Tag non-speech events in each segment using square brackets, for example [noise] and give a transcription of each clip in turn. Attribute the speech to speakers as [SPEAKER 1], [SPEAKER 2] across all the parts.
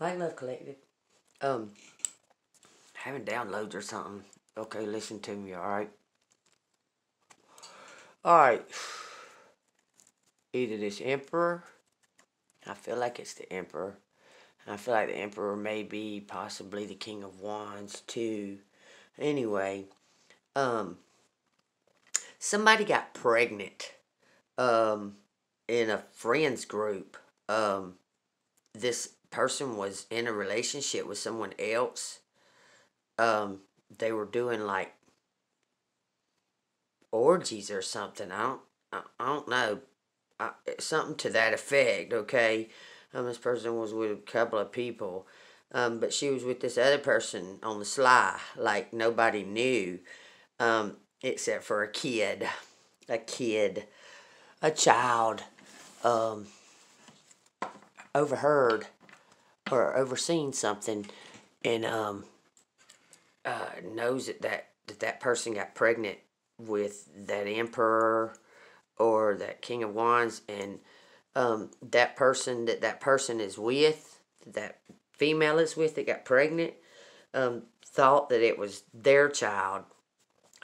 [SPEAKER 1] Light Love Collective. Um, having downloads or something. Okay, listen to me, alright? Alright. [sighs] Either this Emperor, I feel like it's the Emperor. I feel like the Emperor may be possibly the King of Wands too. Anyway, um, somebody got pregnant um, in a friends group. Um, this person was in a relationship with someone else. Um, they were doing like orgies or something. I don't, I, I don't know. I, something to that effect. Okay, um, this person was with a couple of people, um, but she was with this other person on the sly, like nobody knew, um, except for a kid, a kid, a child, um, overheard or overseeing something, and um, uh, knows that that that that person got pregnant with that emperor or that king of wands and um, that person that that person is with that female is with that got pregnant um, thought that it was their child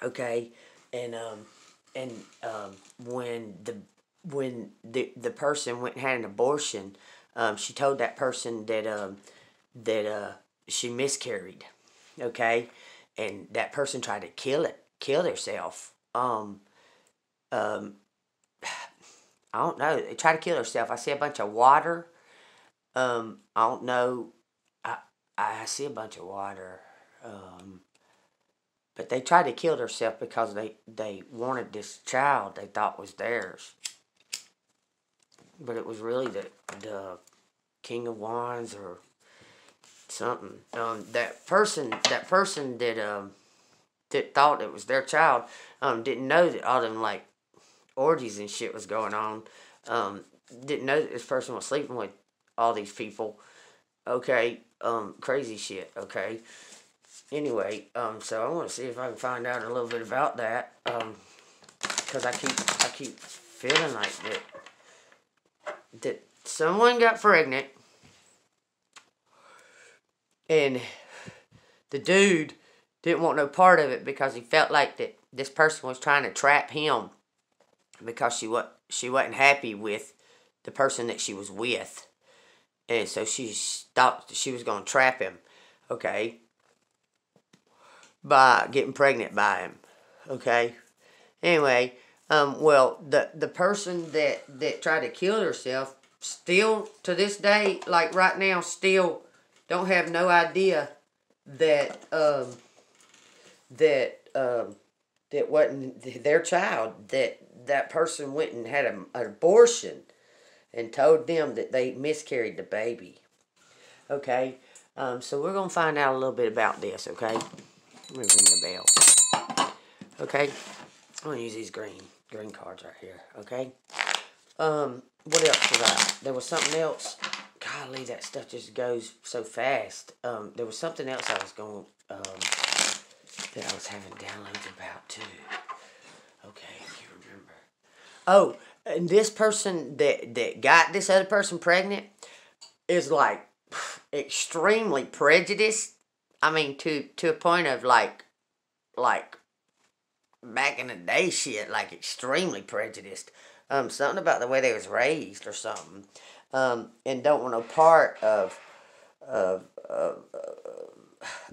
[SPEAKER 1] okay? And um, and um, when the when the the person went and had an abortion um, she told that person that um, that uh, she miscarried okay and that person tried to kill it kill herself um um [sighs] I don't know. They tried to kill herself. I see a bunch of water. Um, I don't know. I I see a bunch of water. Um, but they tried to kill herself because they they wanted this child they thought was theirs. But it was really the the King of Wands or something. Um, that person that person that um that thought it was their child um didn't know that all them like orgies and shit was going on. Um, didn't know that this person was sleeping with all these people. Okay, um, crazy shit. Okay. Anyway, um, so I want to see if I can find out a little bit about that. Um, cause I keep I keep feeling like that that someone got pregnant, and the dude didn't want no part of it because he felt like that this person was trying to trap him because she was she wasn't happy with the person that she was with, and so she thought she was gonna trap him, okay, by getting pregnant by him, okay. Anyway, um, well, the the person that that tried to kill herself still to this day, like right now, still don't have no idea that um that um that wasn't their child that that person went and had a, an abortion and told them that they miscarried the baby. Okay, um, so we're going to find out a little bit about this, okay? Let me ring the bell. Okay, I'm to use these green green cards right here, okay? Um, what else was I? There was something else. Golly, that stuff just goes so fast. Um, there was something else I was going, um, that I was having downloads about too. Okay, can you remember? Oh, and this person that that got this other person pregnant is like extremely prejudiced. I mean, to to a point of like, like back in the day, shit, like extremely prejudiced. Um, something about the way they was raised or something. Um, and don't want no part of of, of, of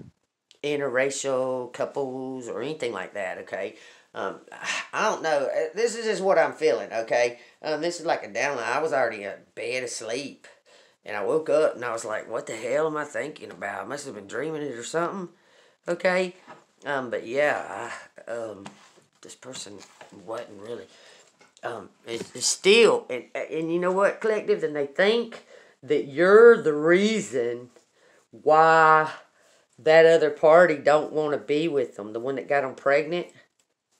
[SPEAKER 1] interracial couples or anything like that. Okay, um, I don't know. Uh, this is just what I'm feeling, okay? Um, this is like a downline. I was already in bed asleep. And I woke up and I was like, what the hell am I thinking about? I must have been dreaming it or something. Okay? Um, but yeah, I, um, this person wasn't really. Um, it's, still, and, and you know what, collective? And they think that you're the reason why that other party don't want to be with them, the one that got them pregnant.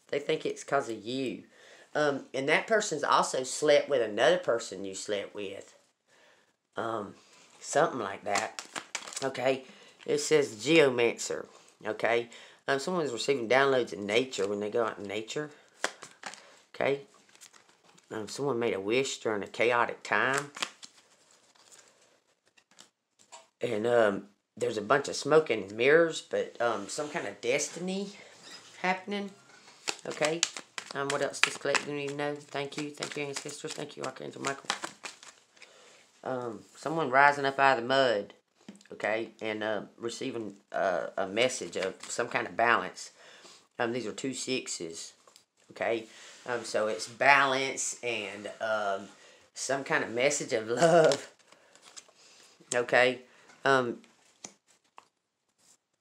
[SPEAKER 1] They think it's because of you. Um, and that person's also slept with another person you slept with. Um, something like that. Okay. It says geomancer. Okay. Um, someone's receiving downloads in nature when they go out in nature. Okay. Um, someone made a wish during a chaotic time. and um, there's a bunch of smoke and mirrors, but um, some kind of destiny happening. Okay. Um, what else does collective need to know? Thank you, thank you, ancestors. Thank you, Archangel Michael. Um, someone rising up out of the mud, okay, and uh, receiving uh, a message of some kind of balance. Um, these are two sixes, okay. Um, so it's balance and um, some kind of message of love. Okay. Um,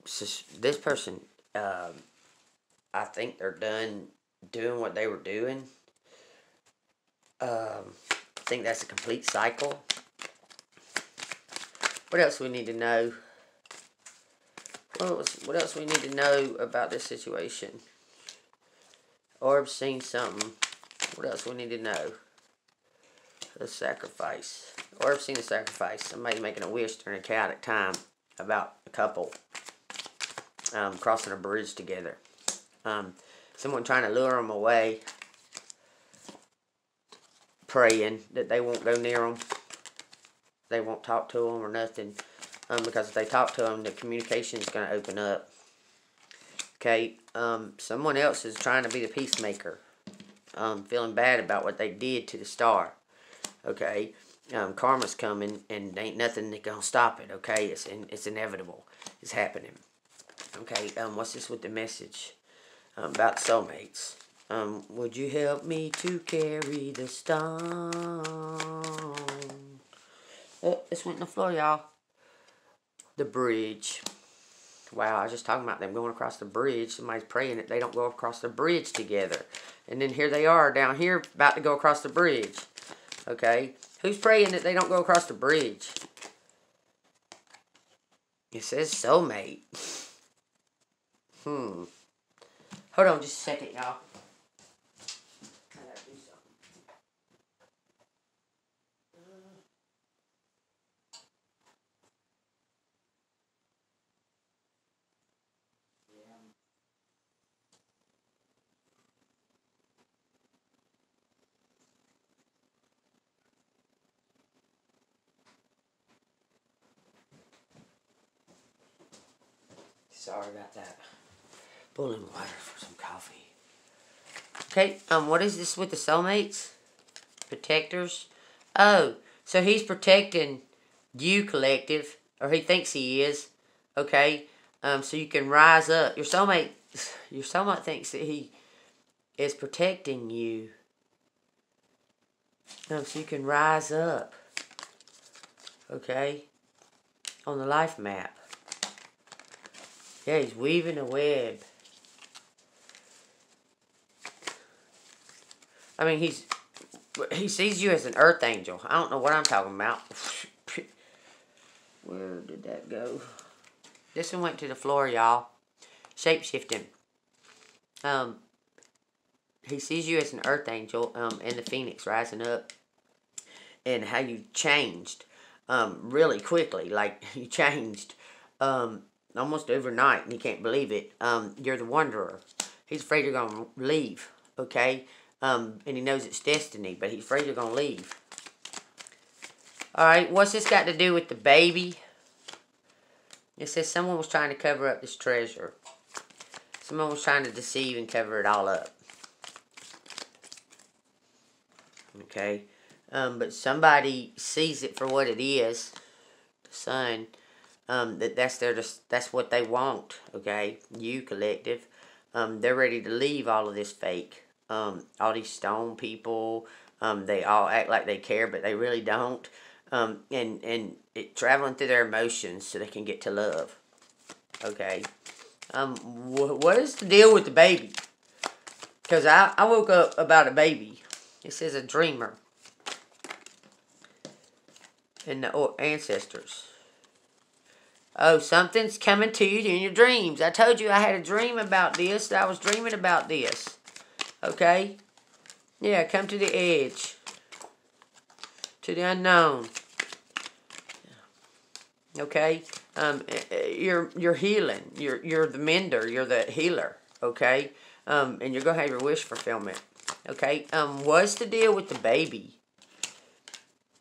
[SPEAKER 1] so this person, um, I think they're done doing what they were doing. Um, I think that's a complete cycle. What else we need to know? What else, what else we need to know about this situation? Orb's seen something. What else we need to know? The sacrifice. Orb's seen a sacrifice. Somebody making a wish during a chaotic time about a couple um, crossing a bridge together. Um, someone trying to lure them away, praying that they won't go near them. They won't talk to them or nothing. Um, because if they talk to them, the communication is going to open up. Okay, um, someone else is trying to be the peacemaker. Um, feeling bad about what they did to the star. Okay, um, karma's coming and ain't nothing gonna stop it. Okay, it's in, it's inevitable. It's happening. Okay, um, what's this with the message um, about soulmates? Um, would you help me to carry the stone? Oh, this went in the floor, y'all. The bridge. Wow, I was just talking about them going across the bridge. Somebody's praying that they don't go across the bridge together. And then here they are down here about to go across the bridge. Okay? Who's praying that they don't go across the bridge? It says soulmate. [laughs] Hmm. Hold on just a second, y'all. Sorry about that. Boiling water for some coffee. Okay, um, what is this with the soulmates? Protectors? Oh, so he's protecting you, collective, or he thinks he is. Okay, um, so you can rise up. Your soulmate, [laughs] your soulmate thinks that he is protecting you. Um, so you can rise up. Okay, on the life map. Yeah, he's weaving a web. I mean, he's he sees you as an earth angel. I don't know what I'm talking about. [laughs] Where did that go? This one went to the floor, y'all. Shapeshifting. Um, he sees you as an earth angel, um, and the phoenix rising up, and how you changed, um, really quickly. Like [laughs] you changed, um, almost overnight, and he can't believe it. Um, you're the wanderer. He's afraid you're going to leave, okay? Um, and he knows it's destiny, but he's afraid you're going to leave. Alright, what's this got to do with the baby? It says someone was trying to cover up this treasure. Someone was trying to deceive and cover it all up. Okay? Um, but somebody sees it for what it is. The sun um, that that's their that's what they want. Okay, you collective, um, they're ready to leave all of this fake. Um, all these stone people, um, they all act like they care, but they really don't. Um, and and it, traveling through their emotions so they can get to love. Okay, um, wh what is the deal with the baby? Because I, I woke up about a baby. It says a dreamer. And the ancestors. Oh, something's coming to you in your dreams. I told you I had a dream about this. I was dreaming about this. Okay? Yeah, come to the edge. To the unknown. Okay? Um, eh, eh, you're you're healing. You're you're the mender. You're the healer. Okay? Um, and you're gonna have your wish fulfillment. Okay? Um, what's the deal with the baby?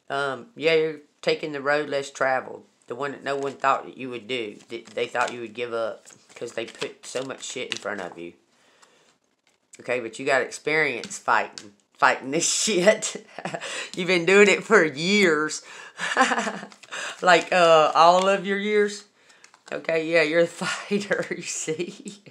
[SPEAKER 1] Um, yeah, you're taking the road less traveled the one that no one thought that you would do. They thought you would give up because they put so much shit in front of you. Okay, but you got experience fighting, fighting this [laughs] shit. You've been doing it for years, [laughs] like uh, all of your years. Okay, yeah, you're a [laughs] fighter. You see,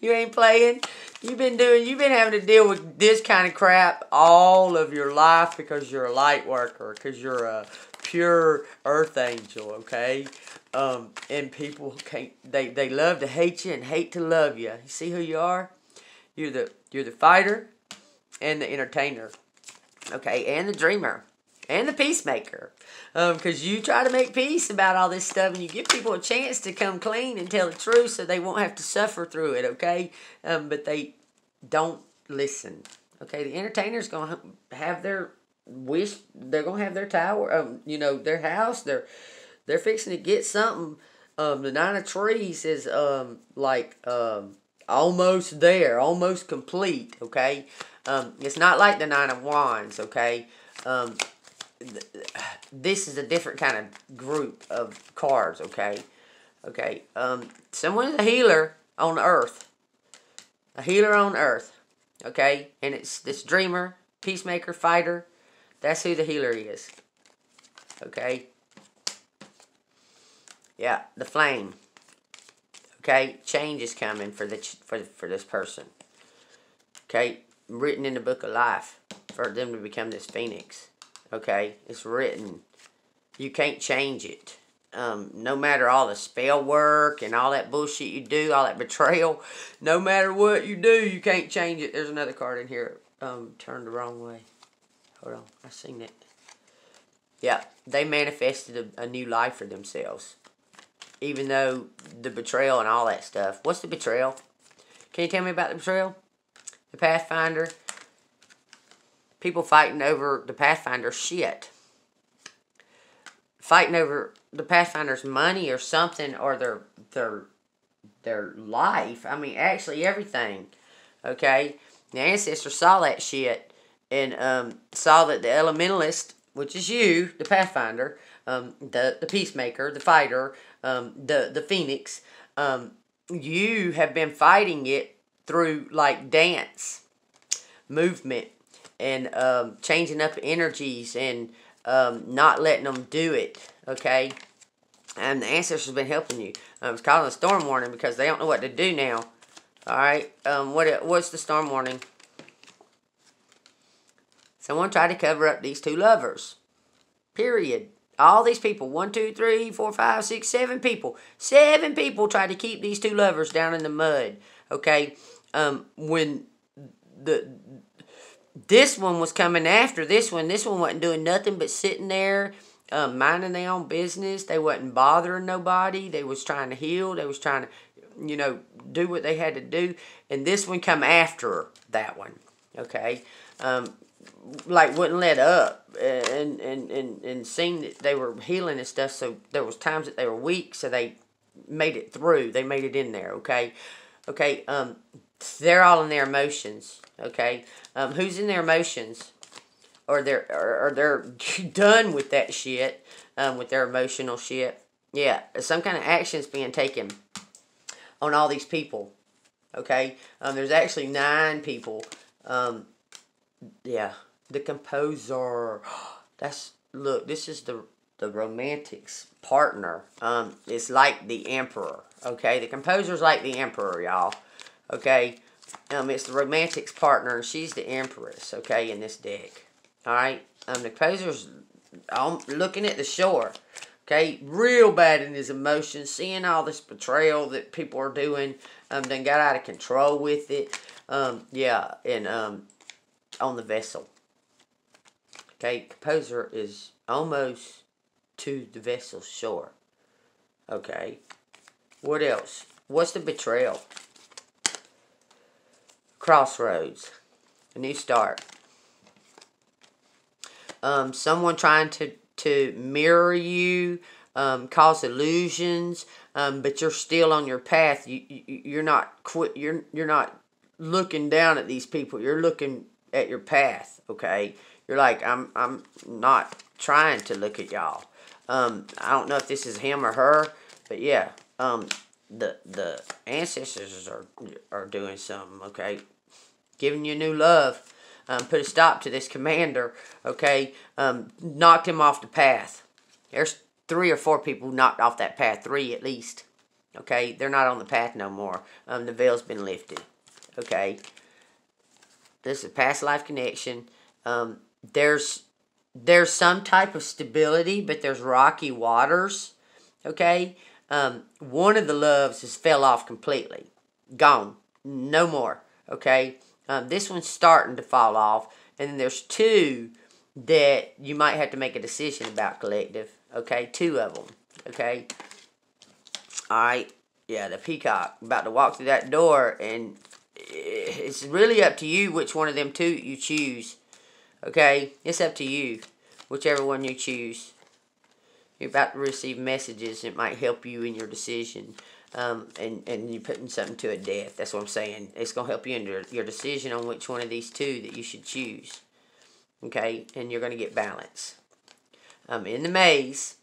[SPEAKER 1] you ain't playing. You've been doing. You've been having to deal with this kind of crap all of your life because you're a light worker. Because you're a pure earth angel. Okay. Um, and people can't. They they love to hate you and hate to love you. You see who you are? You're the you're the fighter, and the entertainer. Okay, and the dreamer, and the peacemaker because um, you try to make peace about all this stuff and you give people a chance to come clean and tell the truth so they won't have to suffer through it, okay? Um, but they don't listen, okay? The entertainer's going to have their wish, they're going to have their tower, um, you know, their house, they're, they're fixing to get something. Um, the Nine of Trees is um, like um, almost there, almost complete, okay? Um, it's not like the Nine of Wands, okay? Um, this is a different kind of group of cards, okay? Okay, um, someone's a healer on earth. A healer on earth, okay? And it's this dreamer, peacemaker, fighter. That's who the healer is, okay? Yeah, the flame. Okay, change is coming for the for for this person. Okay, written in the book of life for them to become this phoenix. Okay, it's written. You can't change it. Um, no matter all the spell work and all that bullshit you do, all that betrayal, no matter what you do, you can't change it. There's another card in here um, turned the wrong way. Hold on, I seen it. Yeah, they manifested a, a new life for themselves. Even though the betrayal and all that stuff. What's the betrayal? Can you tell me about the betrayal? The Pathfinder people fighting over the Pathfinder shit. Fighting over the Pathfinder's money or something or their their their life. I mean actually everything. Okay? The ancestor saw that shit and um, saw that the elementalist, which is you, the Pathfinder, um, the the peacemaker, the fighter, um, the the phoenix, um, you have been fighting it through like dance, movement, and um, changing up energies and um, not letting them do it. Okay, and the ancestors have been helping you. Um, it's calling a storm warning because they don't know what to do now. All right, um, what what's the storm warning? Someone tried to cover up these two lovers. Period. All these people, one, two, three, four, five, six, seven people. Seven people tried to keep these two lovers down in the mud. Okay? Um, when the this one was coming after this one. This one wasn't doing nothing but sitting there, um, minding their own business. They wasn't bothering nobody. They was trying to heal. They was trying to, you know, do what they had to do. And this one come after that one. Okay, um, like wouldn't let up and and and and seen that they were healing and stuff. So there was times that they were weak. So they made it through. They made it in there. Okay, okay. Um, they're all in their emotions. Okay, um, who's in their emotions, or they're or, or they're [laughs] done with that shit, um, with their emotional shit. Yeah, some kind of action's being taken on all these people. Okay, um, there's actually nine people. Um, yeah, the composer. [gasps] That's look. This is the the romantics partner. Um, it's like the emperor. Okay, the composer's like the emperor, y'all. Okay, um, it's the romantics partner, and she's the empress, okay, in this deck. Alright? Um, the composer's um, looking at the shore, okay, real bad in his emotions, seeing all this betrayal that people are doing, um, then got out of control with it. Um, yeah, and um, on the vessel. Okay, composer is almost to the vessel's shore. Okay. What else? What's the betrayal? crossroads, a new start. Um, someone trying to, to mirror you, um, cause illusions, um, but you're still on your path. You, you you're not quit. You're you're not looking down at these people. You're looking at your path. Okay. You're like I'm I'm not trying to look at y'all. Um, I don't know if this is him or her, but yeah, um, the the ancestors are are doing something. Okay, giving you new love. Um, put a stop to this commander. Okay, um, knocked him off the path. There's three or four people knocked off that path. Three at least. Okay, they're not on the path no more. Um, the veil's been lifted. Okay, this is past life connection. Um, there's there's some type of stability, but there's rocky waters. Okay, um, one of the loves has fell off completely, gone, no more. Okay, um, this one's starting to fall off, and then there's two that you might have to make a decision about collective. Okay, two of them. Okay. All right. Yeah, the peacock about to walk through that door, and it's really up to you which one of them two you choose. Okay, it's up to you, whichever one you choose. You're about to receive messages. It might help you in your decision. Um, and, and you're putting something to a death. That's what I'm saying. It's going to help you in your, your decision on which one of these two that you should choose. Okay? And you're going to get balance. Um, in the maze,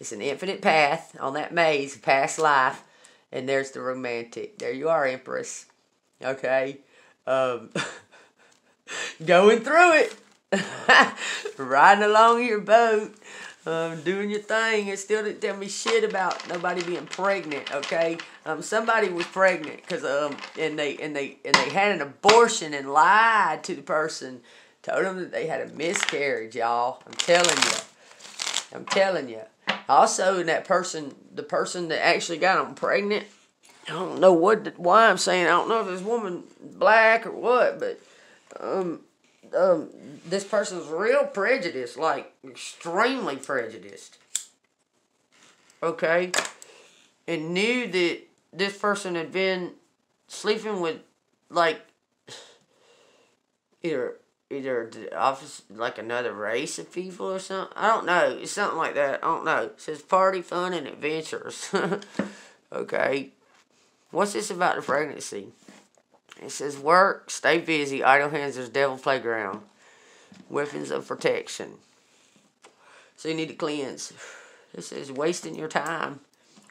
[SPEAKER 1] it's an infinite path on that maze, past life. And there's the romantic. There you are, Empress. Okay? Um, [laughs] going through it. [laughs] Riding along your boat um, doing your thing and still didn't tell me shit about nobody being pregnant. Okay, um, somebody was pregnant because um, and they and they and they had an abortion and lied to the person, told them that they had a miscarriage. Y'all, I'm telling you, I'm telling you. Also, that person, the person that actually got them pregnant, I don't know what why I'm saying. I don't know if this woman black or what, but um, um, this person's real prejudiced, like extremely prejudiced. Okay, and knew that this person had been sleeping with like either either the office like another race of people or something. I don't know. It's something like that. I don't know. It says party, fun, and adventures. [laughs] okay. What's this about the pregnancy? It says work, stay busy, idle hands, there's devil playground. Weapons of protection. So you need to cleanse. This is wasting your time.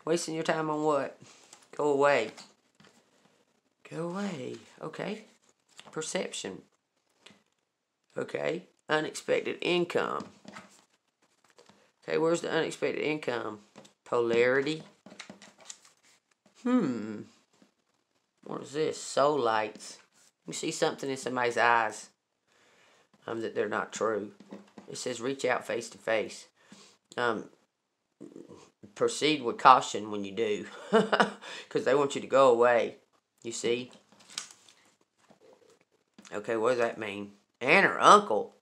[SPEAKER 1] Wasting your time on what? Go away. Go away. Okay. Perception. Okay. Unexpected income. Okay, where's the unexpected income? Polarity. Hmm. What is this? Soul lights. You see something in somebody's eyes um, that they're not true. It says reach out face to face. Um, proceed with caution when you do [laughs] because they want you to go away. You see? Okay, what does that mean? Aunt or uncle?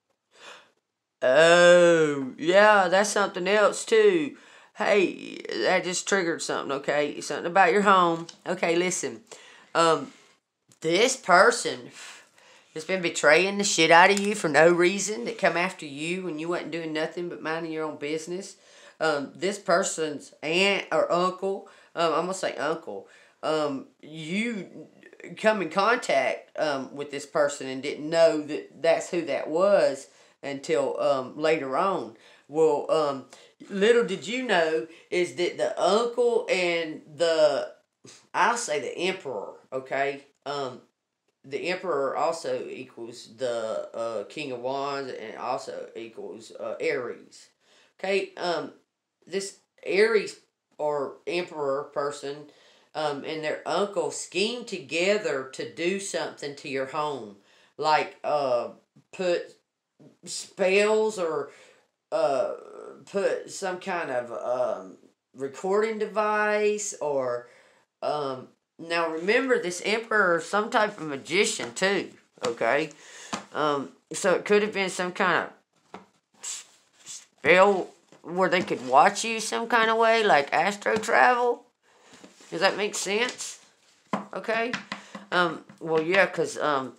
[SPEAKER 1] Oh, yeah, that's something else too. Hey, that just triggered something, okay? Something about your home. Okay, listen. Um, this person has been betraying the shit out of you for no reason, that come after you when you wasn't doing nothing but minding your own business. Um, this person's aunt or uncle, um, I'm gonna say uncle, um, you come in contact um, with this person and didn't know that that's who that was until um, later on. Well, um, little did you know is that the uncle and the I'll say the emperor, okay? Um, the emperor also equals the uh, king of wands and also equals uh, Aries. Okay, um, this Aries or emperor person um, and their uncle scheme together to do something to your home, like uh, put spells or uh, put some kind of um, recording device or um, now remember, this emperor some type of magician too. Okay, um, so it could have been some kind of spell where they could watch you some kind of way, like astro travel. Does that make sense? Okay. Um. Well, yeah, cause um.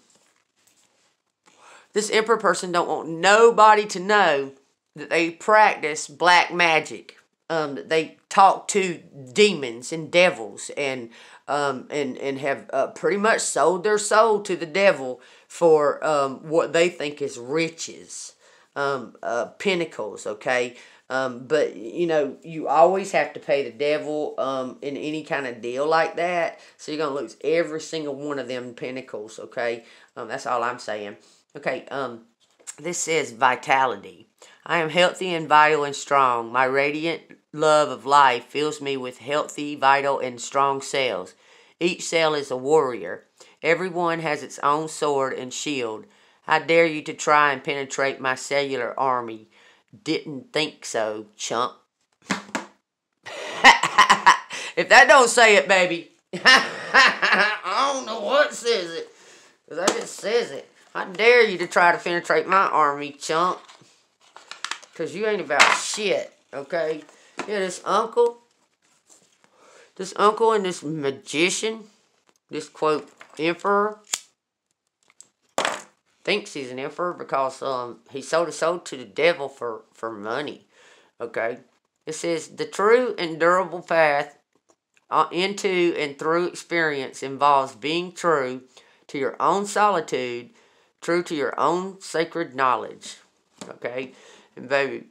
[SPEAKER 1] This emperor person don't want nobody to know that they practice black magic um, they talk to demons and devils and um, and and have uh, pretty much sold their soul to the devil for um, what they think is riches. um, uh, pentacles, okay? Um, but you know, you always have to pay the devil um, in any kind of deal like that. So you're gonna lose every single one of them pentacles. Okay, um, that's all I'm saying. Okay, um, this says vitality. I am healthy and vital and strong. My radiant love of life fills me with healthy, vital, and strong cells. Each cell is a warrior. Everyone has its own sword and shield. I dare you to try and penetrate my cellular army. Didn't think so, chump. [laughs] if that don't say it, baby, [laughs] I don't know what says it. Because that just says it. I dare you to try to penetrate my army, chump. Because you ain't about shit, okay? Yeah, this uncle, this uncle and this magician, this quote, emperor, thinks he's an emperor because um, he sold his soul to the devil for, for money. Okay? It says the true and durable path uh, into and through experience involves being true to your own solitude, true to your own sacred knowledge. Okay? And baby,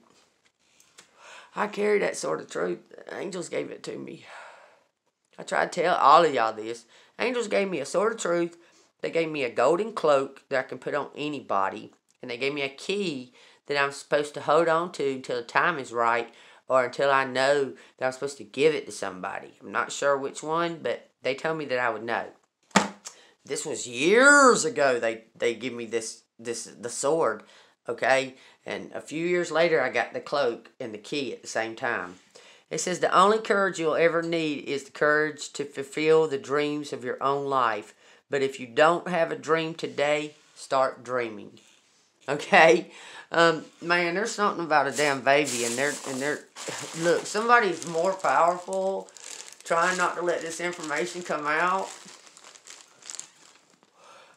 [SPEAKER 1] I carry that sort of truth. Angels gave it to me. I try to tell all of y'all this. Angels gave me a sword of truth they gave me a golden cloak that I can put on anybody. And they gave me a key that I'm supposed to hold on to until the time is right or until I know that I'm supposed to give it to somebody. I'm not sure which one, but they told me that I would know. This was years ago. They they give me this this the sword, okay? And a few years later I got the cloak and the key at the same time. It says the only courage you'll ever need is the courage to fulfill the dreams of your own life but if you don't have a dream today, start dreaming. [laughs] Okay? Um, man, there's something about a damn baby and they're and they're [sighs] look, somebody's more powerful trying not to let this information come out.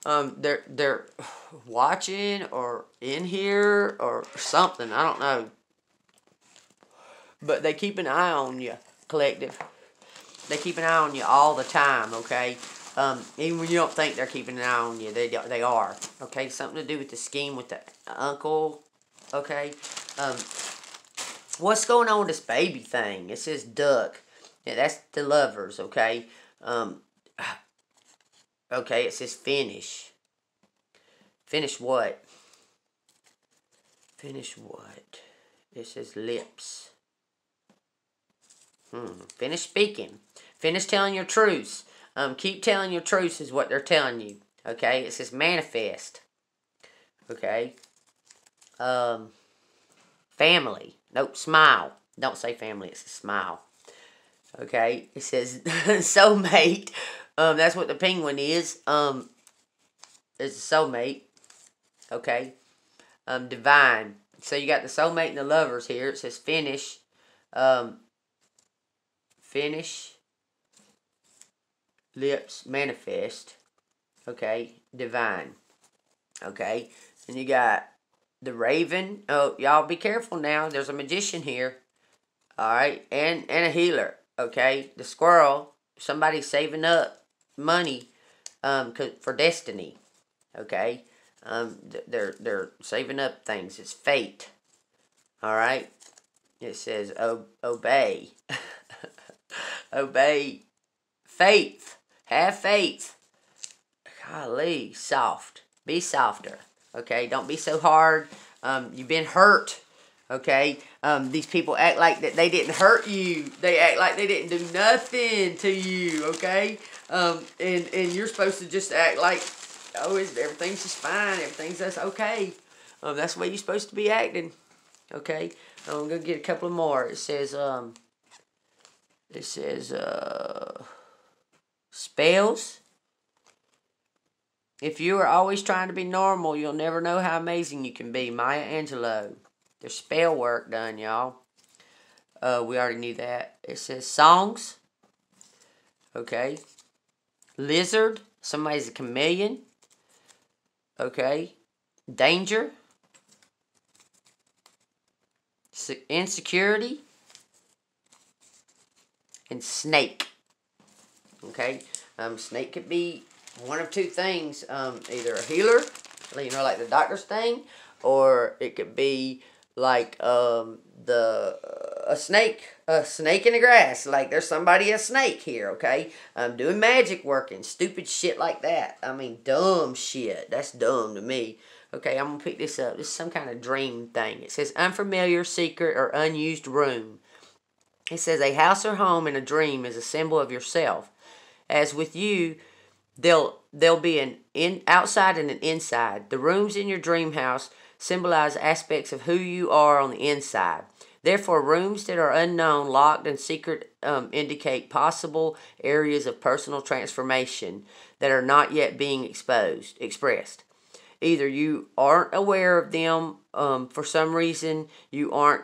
[SPEAKER 1] Um, they're they're watching or in here or something. I don't know. But they keep an eye on you, collective. They keep an eye on you all the time, okay? Um, even when you don't think they're keeping an eye on you, they they are. Okay, something to do with the scheme with the uncle. Okay, um, what's going on with this baby thing? It says duck. Yeah, that's the lovers. Okay, um, okay. It says finish. Finish what? Finish what? It says lips. Hmm. Finish speaking. Finish telling your truths. Um, keep telling your truths is what they're telling you. Okay, it says manifest. Okay. Um, family. Nope, smile. Don't say family, it's a smile. Okay, it says [laughs] soulmate. Um, that's what the penguin is. Um, it's a soulmate. Okay. Um, divine. So you got the soulmate and the lovers here. It says finish. Um, finish lips manifest, okay, divine, okay, and you got the raven. Oh, y'all be careful now. There's a magician here, all right, and and a healer, okay. The squirrel, somebody saving up money, um, for destiny, okay. Um, they're they're saving up things. It's fate, all right. It says obey, [laughs] obey, faith. Have faith. Golly, soft. Be softer. Okay, don't be so hard. Um, you've been hurt. Okay, um, these people act like that they didn't hurt you. They act like they didn't do nothing to you. Okay, um, and and you're supposed to just act like, oh, everything's just fine. Everything's just okay. Um, that's the way you're supposed to be acting. Okay, I'm gonna get a couple of more. It says um. It says uh spells. If you are always trying to be normal, you'll never know how amazing you can be. Maya Angelou. There's spell work done, y'all. Uh, we already knew that. It says songs. Okay. Lizard. Somebody's a chameleon. Okay. Danger. Insecurity. And snake. Okay, um, snake could be one of two things: um, either a healer, you know, like the doctor's thing, or it could be like um, the a snake a snake in the grass. Like there's somebody a snake here okay? I'm doing magic working stupid shit like that. I mean dumb shit. That's dumb to me. Okay i'm gonna pick this up. This is some kind of dream thing. It says unfamiliar secret or unused room. It says a house or home in a dream is a symbol of yourself. As with you there'll there'll be an in outside and an inside. The rooms in your dream house symbolize aspects of who you are on the inside Therefore, rooms that are unknown, locked, and secret um, indicate possible areas of personal transformation that are not yet being exposed, expressed. Either you aren't aware of them um, for some reason, you aren't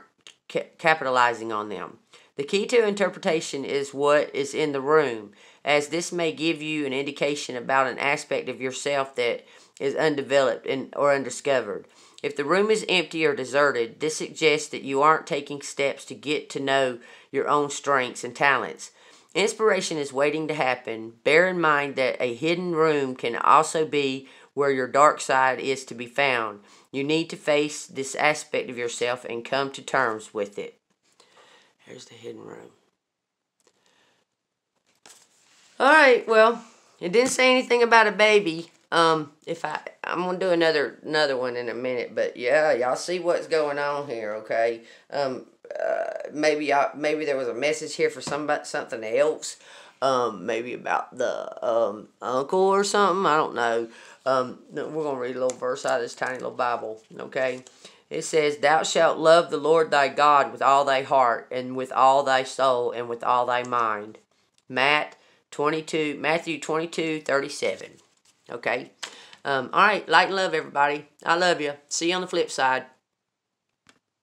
[SPEAKER 1] ca- capitalizing on them. The key to interpretation is what is in the room, as this may give you an indication about an aspect of yourself that is undeveloped and, or undiscovered. If the room is empty or deserted, this suggests that you aren't taking steps to get to know your own strengths and talents. Inspiration is waiting to happen. Bear in mind that a hidden room can also be where your dark side is to be found. You need to face this aspect of yourself and come to terms with it. Here's the hidden room. All right, well, it didn't say anything about a baby. Um, if I, I'm gonna do another another one in a minute, but yeah, y'all see what's going on here, okay? Um, uh, maybe y'all, maybe there was a message here for somebody something else. Um, maybe about the um uncle or something. I don't know. Um, we're gonna read a little verse out of this tiny little Bible, okay? It says, "Thou shalt love the Lord thy God with all thy heart and with all thy soul and with all thy mind." Matt 22, Matthew 22, 37. Okay. Um, all right. Light and love, everybody. I love you. See you on the flip side.